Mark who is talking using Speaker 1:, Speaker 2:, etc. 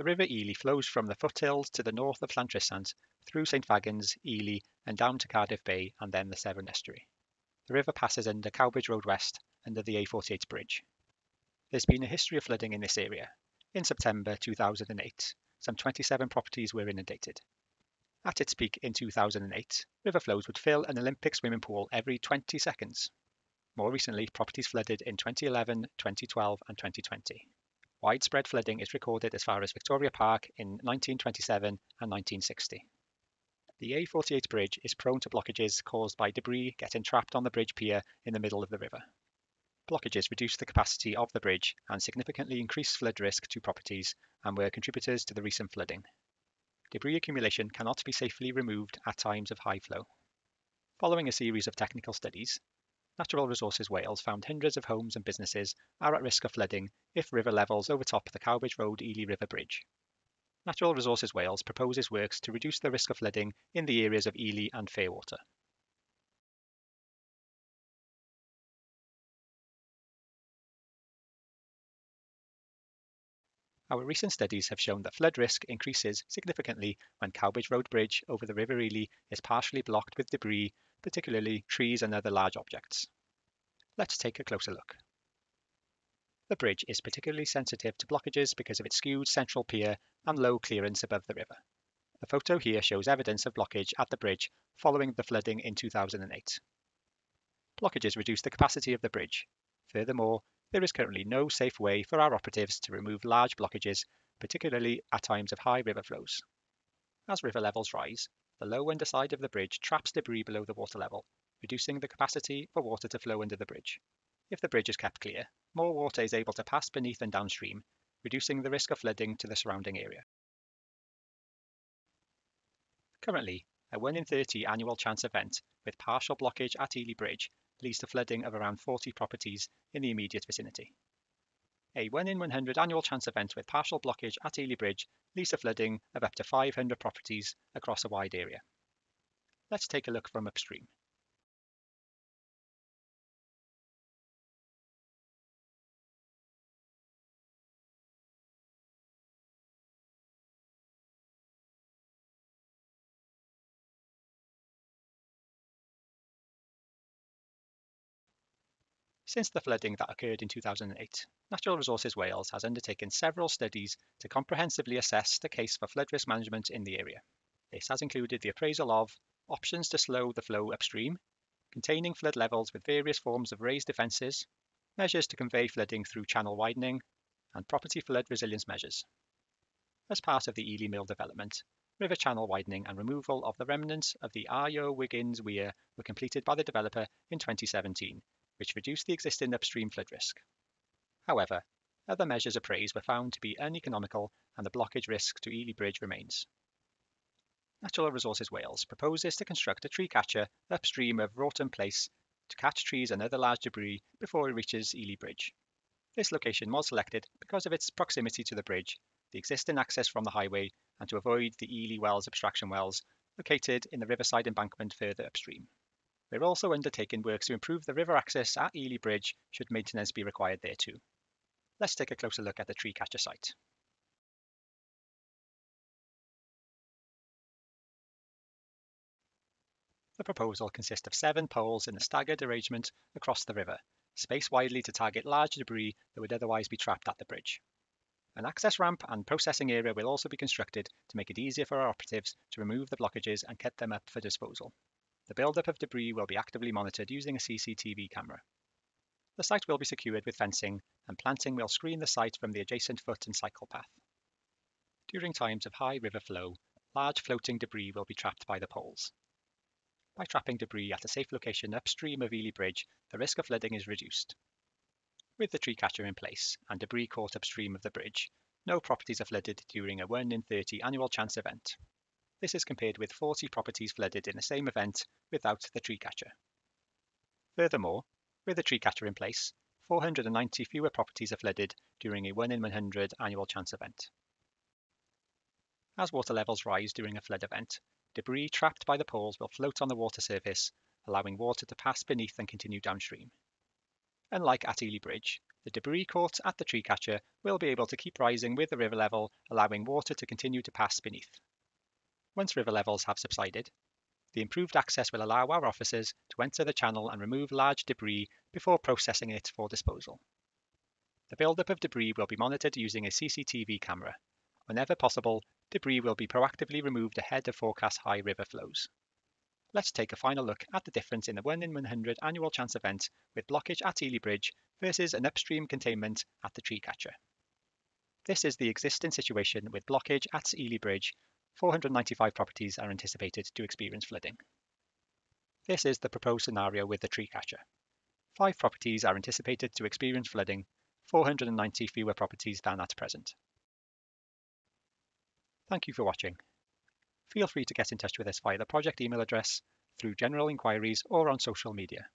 Speaker 1: The River Ely flows from the foothills to the north of Llantrisant through St Fagans, Ely, and down to Cardiff Bay and then the Severn Estuary. The river passes under Cowbridge Road West under the A48 bridge. There's been a history of flooding in this area. In September 2008, some 27 properties were inundated. At its peak in 2008, river flows would fill an Olympic swimming pool every 20 seconds. More recently, properties flooded in 2011, 2012, and 2020. Widespread flooding is recorded as far as Victoria Park in 1927 and 1960. The A48 bridge is prone to blockages caused by debris getting trapped on the bridge pier in the middle of the river. Blockages reduce the capacity of the bridge and significantly increase flood risk to properties and were contributors to the recent flooding. Debris accumulation cannot be safely removed at times of high flow. Following a series of technical studies, Natural Resources Wales found hundreds of homes and businesses are at risk of flooding if river levels overtop the Cowbridge Road Ely River Bridge. Natural Resources Wales proposes works to reduce the risk of flooding in the areas of Ely and Fairwater. Our recent studies have shown that flood risk increases significantly when Cowbridge Road Bridge over the River Ely is partially blocked with debris, particularly trees and other large objects. Let's take a closer look. The bridge is particularly sensitive to blockages because of its skewed central pier and low clearance above the river. The photo here shows evidence of blockage at the bridge following the flooding in 2008. Blockages reduce the capacity of the bridge. Furthermore, there is currently no safe way for our operatives to remove large blockages, particularly at times of high river flows. As river levels rise, the low underside of the bridge traps debris below the water level, reducing the capacity for water to flow under the bridge. If the bridge is kept clear, more water is able to pass beneath and downstream, reducing the risk of flooding to the surrounding area. Currently, a 1 in 30 annual chance event with partial blockage at Ely Bridge leads to flooding of around 40 properties in the immediate vicinity. A 1 in 100 annual chance event with partial blockage at Ely Bridge leads to flooding of up to 500 properties across a wide area. Let's take a look from upstream. Since the flooding that occurred in 2008, Natural Resources Wales has undertaken several studies to comprehensively assess the case for flood risk management in the area. This has included the appraisal of options to slow the flow upstream, containing flood levels with various forms of raised defences, measures to convey flooding through channel widening, and property flood resilience measures. As part of the Ely Mill development, river channel widening and removal of the remnants of the R.O. Wiggins Weir were completed by the developer in 2017 which reduced the existing upstream flood risk. However, other measures appraised were found to be uneconomical and the blockage risk to Ely Bridge remains. Natural Resources Wales proposes to construct a tree catcher upstream of Wroughton Place to catch trees and other large debris before it reaches Ely Bridge. This location was selected because of its proximity to the bridge, the existing access from the highway, and to avoid the Ely Wells abstraction wells located in the riverside embankment further upstream. We're also undertaking works to improve the river access at Ely Bridge should maintenance be required there too. Let's take a closer look at the tree catcher site. The proposal consists of seven poles in a staggered arrangement across the river, spaced widely to target large debris that would otherwise be trapped at the bridge. An access ramp and processing area will also be constructed to make it easier for our operatives to remove the blockages and get them up for disposal. The buildup of debris will be actively monitored using a CCTV camera. The site will be secured with fencing, and planting will screen the site from the adjacent foot and cycle path. During times of high river flow, large floating debris will be trapped by the poles. By trapping debris at a safe location upstream of Ely Bridge, the risk of flooding is reduced. With the tree catcher in place and debris caught upstream of the bridge, no properties are flooded during a 1 in 30 annual chance event. This is compared with 40 properties flooded in the same event without the tree catcher. Furthermore, with the tree catcher in place, 490 fewer properties are flooded during a 1 in 100 annual chance event. As water levels rise during a flood event, debris trapped by the poles will float on the water surface, allowing water to pass beneath and continue downstream. Unlike at Ely Bridge, The debris caught at the tree catcher will be able to keep rising with the river level, allowing water to continue to pass beneath. Once river levels have subsided, the improved access will allow our officers to enter the channel and remove large debris before processing it for disposal. The buildup of debris will be monitored using a CCTV camera. Whenever possible, debris will be proactively removed ahead of forecast high river flows. Let's take a final look at the difference in the 1 in 100 annual chance event with blockage at Ely Bridge versus an upstream containment at the tree catcher. This is the existing situation with blockage at Ely Bridge. 495 properties are anticipated to experience flooding. This is the proposed scenario with the tree catcher. Five properties are anticipated to experience flooding, 490 fewer properties than at present. Thank you for watching. Feel free to get in touch with us via the project email address, through general inquiries or on social media.